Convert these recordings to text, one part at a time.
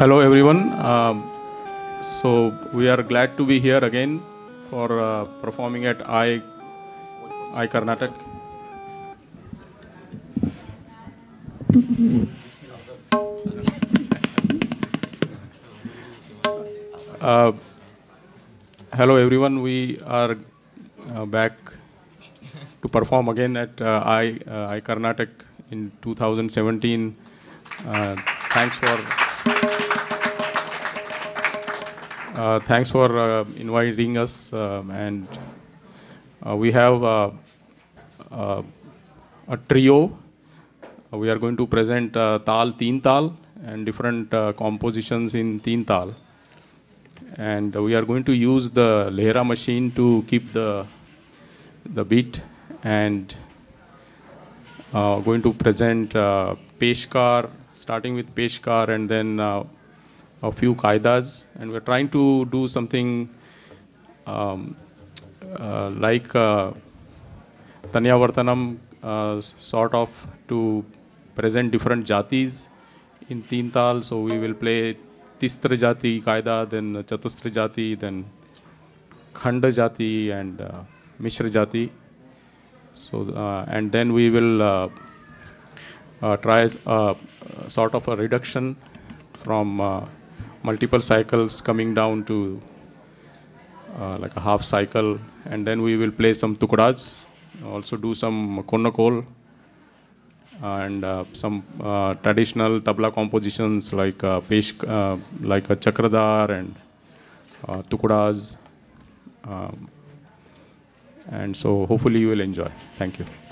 Hello, everyone. Um, so we are glad to be here again for uh, performing at I, iCarnatic. Uh, hello, everyone. We are uh, back to perform again at uh, I, uh, iCarnatic in 2017. Uh, thanks for uh, thanks for uh, inviting us, um, and uh, we have uh, uh, a trio. We are going to present uh, Tal Teen Tal and different compositions in Teen Tal, and we are going to use the Lehra machine to keep the the beat and going to present Peshkar, starting with Peshkar and then a few Kaidas. And we're trying to do something um, uh, like uh, Tani Avartanam, uh, sort of to present different jatis in Tintal. So we will play Tisra Jati then Chatusra Jati, then Khanda Jati, and uh, Mishra Jati. So, uh, and then we will uh, uh, try uh, sort of a reduction from uh, multiple cycles coming down to uh, like a half cycle, and then we will play some tukudas, also do some konnakol, and uh, some uh, traditional tabla compositions like uh, pesh, uh, like a chakradar and uh, tukudas. Um, and so hopefully you will enjoy. Thank you.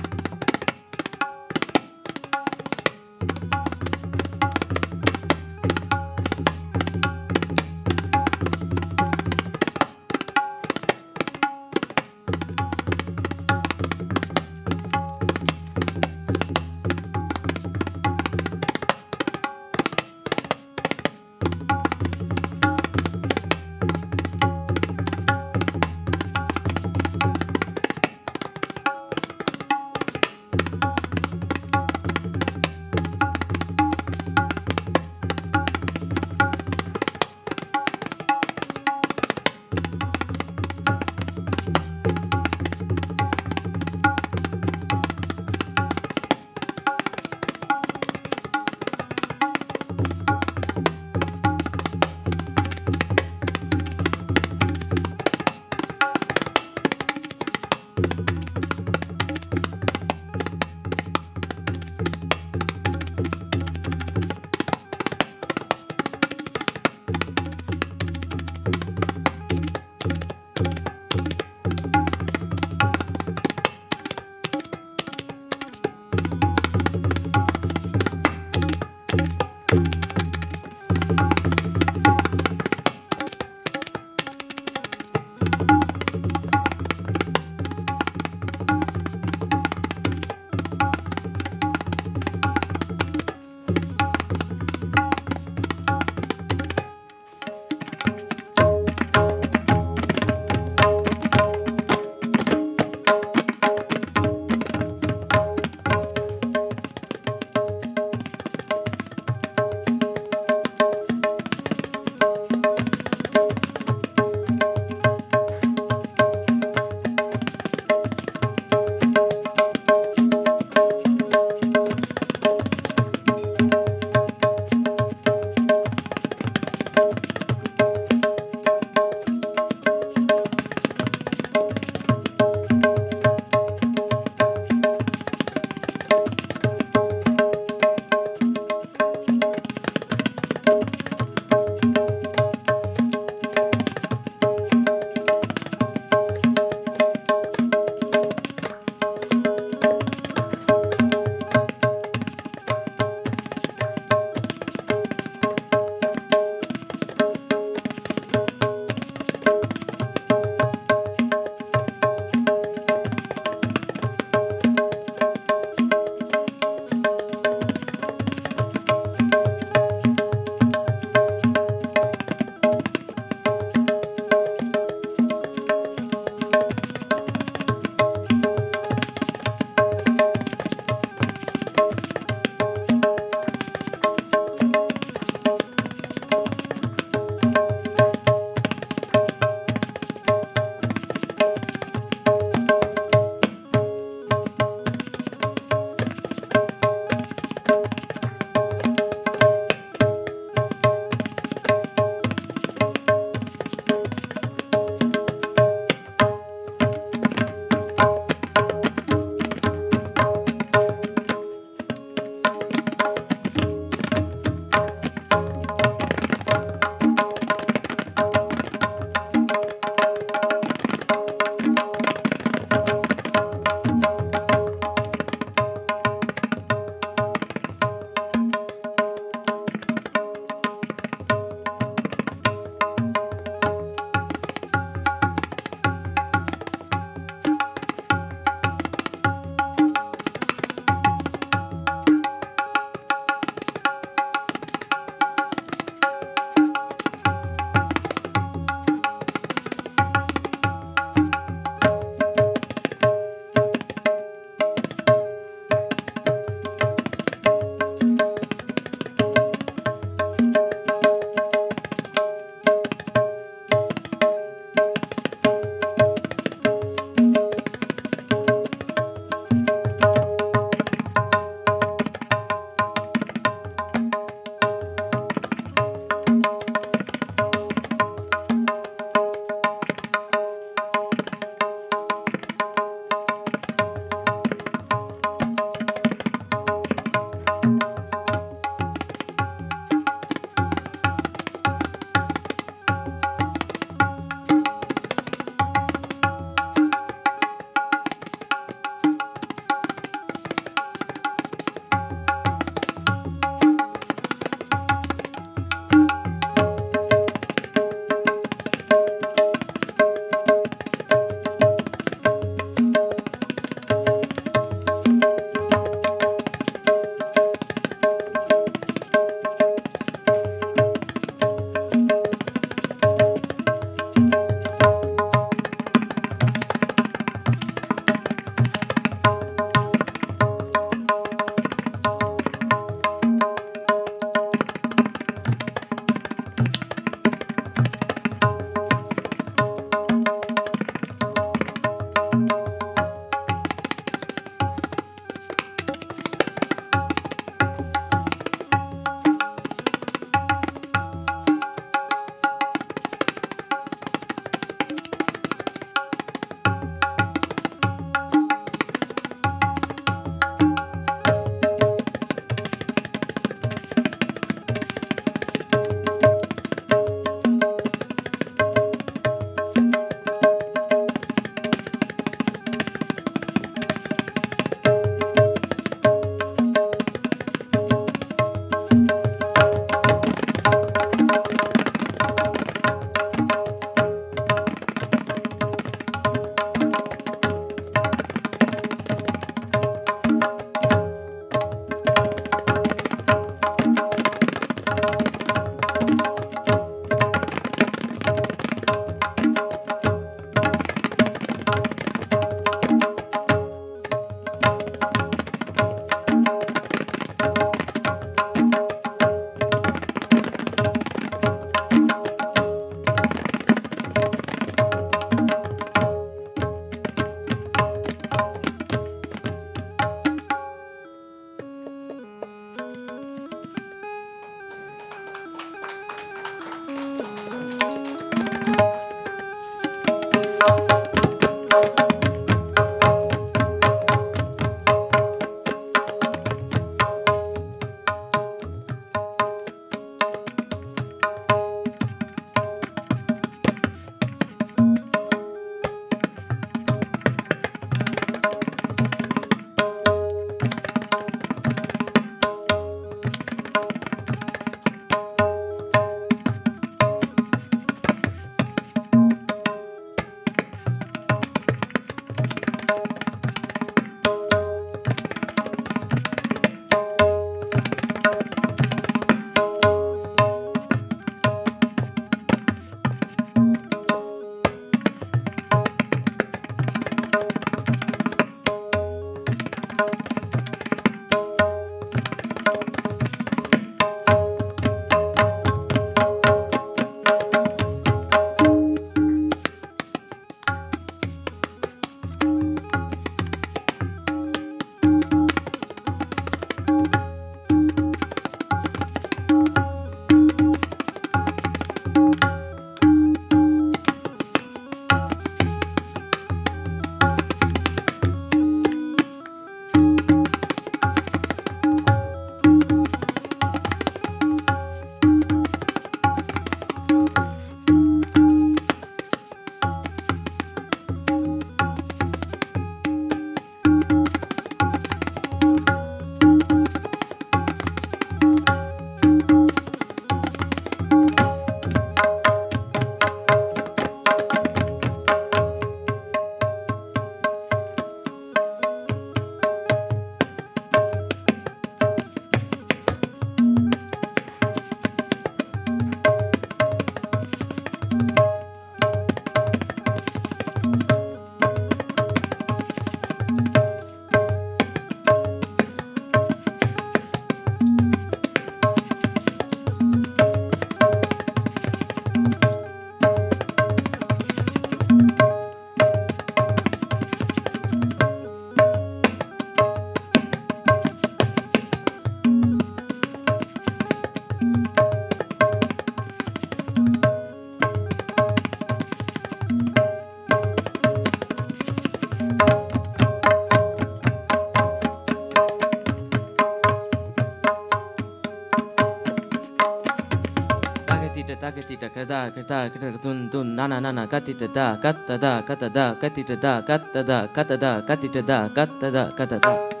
Katita kada kada kada tun tun nana nana katita da katta da kata da katita da katta da kata da katita da katta da kata da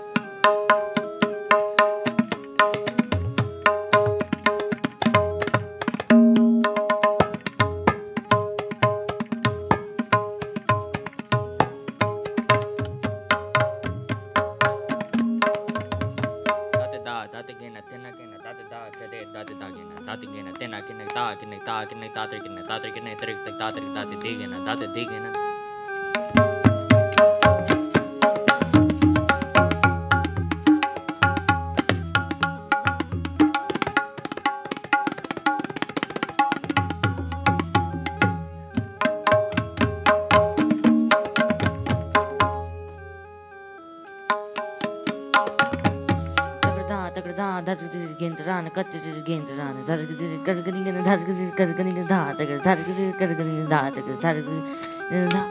दादे दादे देगे ना दादे देगे ना। गिंदरान कच्चे गिंदरान धड़क धड़क गिंदरान धड़क 跟着跟着跟着他，这个他这个跟着跟着跟着他，这个他这个嗯他。